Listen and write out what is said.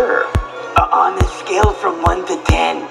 Uh, on a scale from 1 to 10,